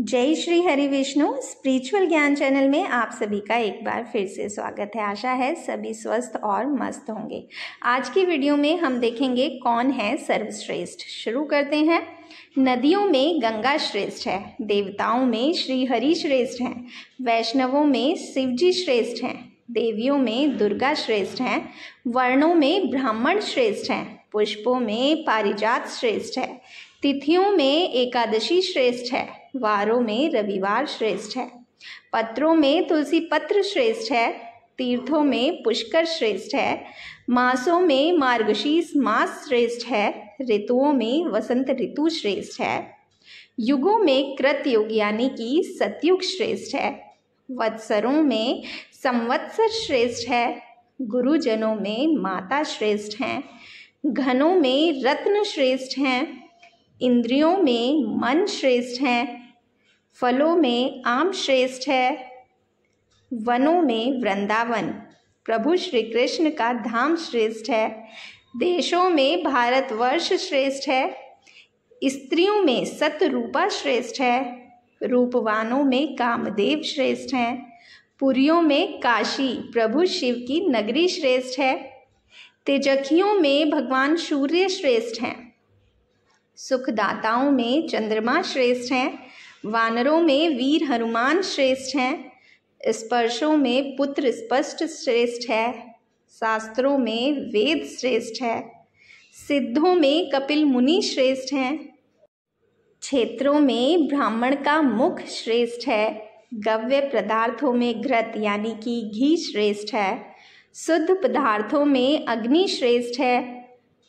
जय श्री हरि विष्णु स्पिरिचुअल ज्ञान चैनल में आप सभी का एक बार फिर से स्वागत है। आशा है सभी स्वस्थ और मस्त होंगे। आज की वीडियो में हम देखेंगे कौन है सर्वश्रेष्ठ। शुरू करते हैं। नदियों में गंगा श्रेष्ठ है, देवताओं में श्री हरि श्रेष्ठ हैं, वैष्णवों में शिवजी श्रेष्ठ हैं, देवियों में दुर्गा श्रेष्ठ हैं, वर्णों में ब्राह्मण श्रेष्ठ हैं, पुष्पों में पारिजात श्रेष्ठ है। तिथियों में एकादशी श्रेष्ठ है, वारों में रविवार श्रेष्ठ है, पत्रों में तुलसी पत्र श्रेष्ठ है, तीर्थों में पुष्कर श्रेष्ठ है, मासों में मार्गशीर्ष मास श्रेष्ठ है, ऋतुओं में वसंत ऋतु श्रेष्ठ है, युगों में कृतयुग यानी कि सतयुग श्रेष्ठ है, वत्सरों में संवत्सर श्रेष्ठ है, गुरुजनों में माता श्रेष्ठ हैं, घनों में रत्न श्रेष्ठ हैं इंद्रियों में मन श्रेष्ठ है, फलों में आम श्रेष्ठ है, वनों में वृंदावन। प्रभु श्री कृष्ण का धाम श्रेष्ठ है, देशों में भारतवर्ष श्रेष्ठ है, स्त्रियों में सतरूपा श्रेष्ठ है, रूपवानों में कामदेव श्रेष्ठ हैं, पुरियों में काशी प्रभु शिव की नगरी श्रेष्ठ है, तेजखियों में भगवान सूर्य श्रेष्ठ हैं। सुखदाताओं में चंद्रमा श्रेष्ठ हैं, वानरों में वीर हनुमान श्रेष्ठ हैं, स्पर्शों में पुत्र स्पष्ट श्रेष्ठ है, शास्त्रों में वेद श्रेष्ठ है, सिद्धों में कपिल मुनि श्रेष्ठ हैं, क्षेत्रों में ब्राह्मण का मुख श्रेष्ठ है, गव्य पदार्थों में घृत यानी कि घी श्रेष्ठ है, शुद्ध पदार्थों में अग्नि श्रेष्ठ है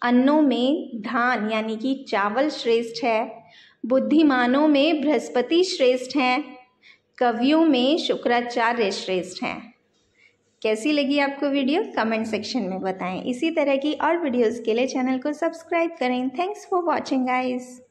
अन्नों में धान, यानी कि चावल श्रेष्ठ है, बुद्धिमानों में बृहस्पति श्रेष्ठ हैं, कवियों में शुक्राचार्य श्रेष्ठ हैं। कैसी लगी आपको वीडियो? कमेंट सेक्शन में बताएँ। इसी तरह की और वीडियोस के लिए चैनल को सब्सक्राइब करें। Thanks for watching, guys.